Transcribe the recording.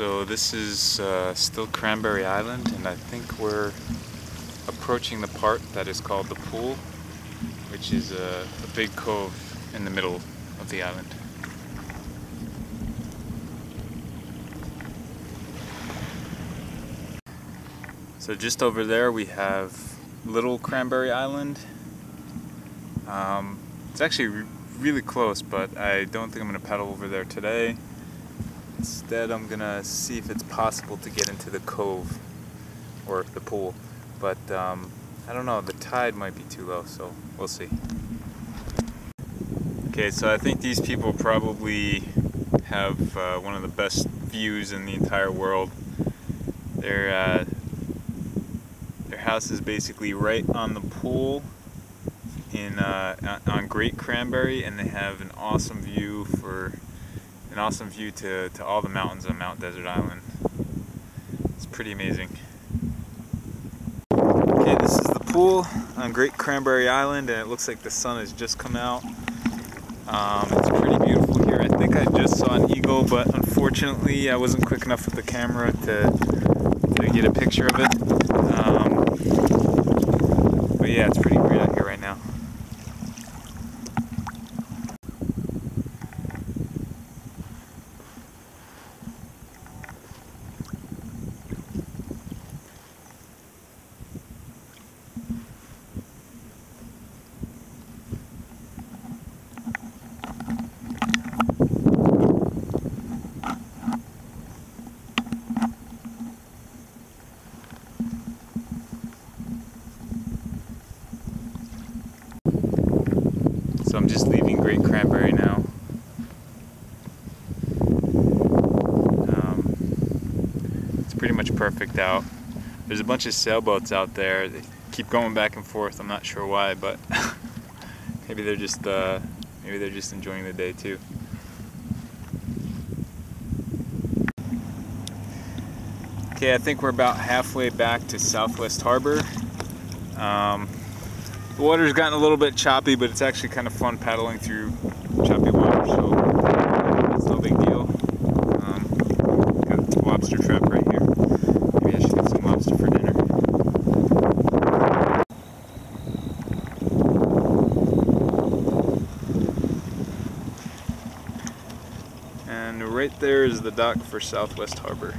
So this is uh, still Cranberry Island and I think we're approaching the part that is called the pool which is a, a big cove in the middle of the island. So just over there we have Little Cranberry Island. Um, it's actually re really close, but I don't think I'm going to paddle over there today. Instead, I'm to see if it's possible to get into the cove or the pool. But um, I don't know, the tide might be too low, so we'll see. Okay, so I think these people probably have uh, one of the best views in the entire world. Their, uh, their house is basically right on the pool in uh, on Great Cranberry, and they have an awesome view for an awesome view to, to all the mountains on Mount Desert Island. It's pretty amazing. Okay, this is the pool on Great Cranberry Island, and it looks like the sun has just come out. Um, it's pretty beautiful here. I think I just saw an eagle, but unfortunately I wasn't quick enough with the camera to, to get a picture of it. Um, but yeah, it's pretty great out here right now. So I'm just leaving Great Cranberry now. Um, it's pretty much perfect out. There's a bunch of sailboats out there. They keep going back and forth. I'm not sure why, but maybe they're just uh, maybe they're just enjoying the day too. Okay, I think we're about halfway back to Southwest Harbor. Um, the water's gotten a little bit choppy, but it's actually kind of fun paddling through choppy water, so it's no big deal. Um, got a lobster trap right here. Maybe I should get some lobster for dinner. And right there is the dock for Southwest Harbor.